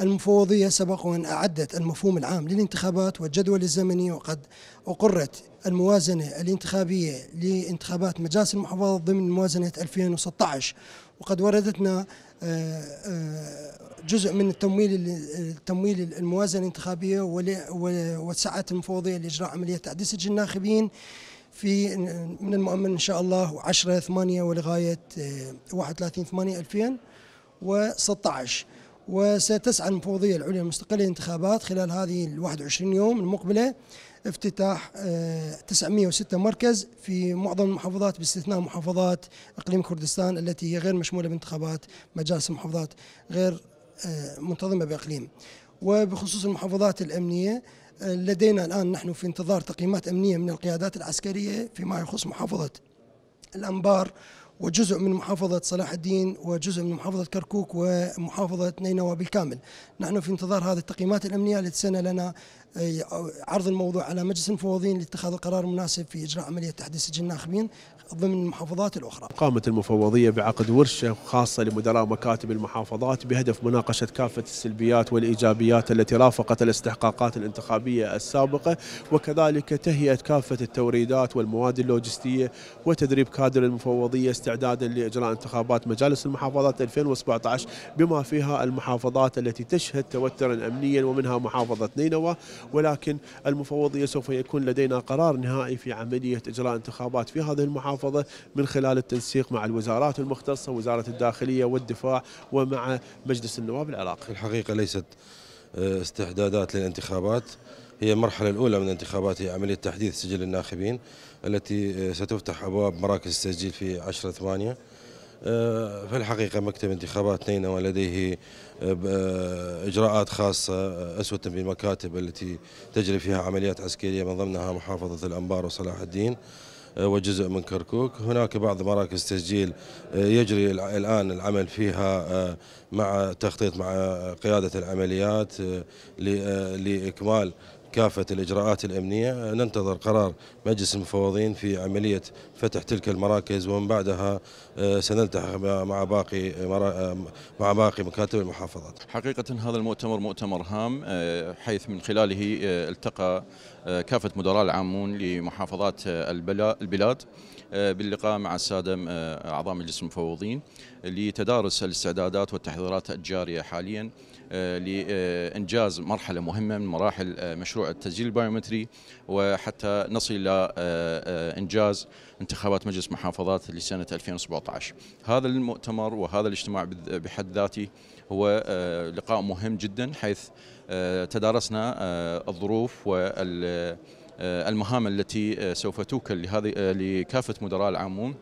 المفوضية سبق وأن أعدت المفهوم العام للانتخابات والجدول الزمني وقد أقرت الموازنة الانتخابية لانتخابات مجالس المحافظات ضمن موازنة 2016 وقد وردتنا آه، آه، جزء من التمويل التمويل الموازنة الانتخابية وسعت المفوضية لإجراء عملية تعديل سجل الناخبين في من المؤمن إن شاء الله 10 8 ولغاية 31 8 2016 وستسعى المفوضية العليا المستقلة للانتخابات خلال هذه ال 21 يوم المقبلة افتتاح 906 آه، مركز في معظم المحافظات باستثناء محافظات إقليم كردستان التي هي غير مشمولة بانتخابات مجالس المحافظات غير آه، منتظمة بإقليم. وبخصوص المحافظات الأمنية آه، لدينا الآن نحن في انتظار تقييمات أمنية من القيادات العسكرية فيما يخص محافظة الأنبار وجزء من محافظة صلاح الدين وجزء من محافظة كركوك ومحافظة نينوى بالكامل. نحن في انتظار هذه التقييمات الأمنية التي سنة لنا عرض الموضوع على مجلس المفوضين لاتخاذ القرار المناسب في إجراء عملية تحديث سجل الناخبين ضمن المحافظات الأخرى. قامت المفوضية بعقد ورشة خاصة لمدراء مكاتب المحافظات بهدف مناقشة كافة السلبيات والإيجابيات التي رافقت الاستحقاقات الانتخابية السابقة وكذلك تهيئة كافة التوريدات والمواد اللوجستية وتدريب كادر المفوضية استعدادا لإجراء انتخابات مجالس المحافظات 2017 بما فيها المحافظات التي تشهد توترا أمنيا ومنها محافظة نينوى ولكن المفوضية سوف يكون لدينا قرار نهائي في عملية إجراء انتخابات في هذه المحافظة من خلال التنسيق مع الوزارات المختصة وزارة الداخلية والدفاع ومع مجلس النواب العراقي. الحقيقة ليست آه، استعدادات للانتخابات. هي المرحلة الأولى من الانتخابات هي عملية تحديث سجل الناخبين التي آه، ستفتح أبواب مراكز التسجيل في 10 8 آه، في الحقيقة مكتب انتخابات نينوى لديه آه، إجراءات خاصة أسوة بالمكاتب التي تجري فيها عمليات عسكرية من ضمنها محافظة الأنبار وصلاح الدين وجزء من كركوك. هناك بعض مراكز تسجيل يجري الآن العمل فيها مع تخطيط مع قيادة العمليات لإكمال كافة الإجراءات الأمنية ننتظر قرار مجلس المفوضين في عملية فتح تلك المراكز ومن بعدها آه، سنلتحق مع باقي آه، مع باقي مكاتب المحافظات. حقيقة هذا المؤتمر مؤتمر هام آه، حيث من خلاله التقى كافة مدراء العامون لمحافظات البلاد باللقاء مع السادة أعضاء مجلس المفوضين لتدارس الاستعدادات والتحضيرات الجارية حاليا لإنجاز مرحلة مهمة من مراحل مشروع التسجيل البيومتري وحتى نصل إلى إنجاز انتخابات مجلس محافظات لسنة 2017 هذا المؤتمر وهذا الاجتماع بحد ذاته هو لقاء مهم جدا حيث تدارسنا الظروف وال المهام التي سوف توكل لهذه لكافة مدراء العامون.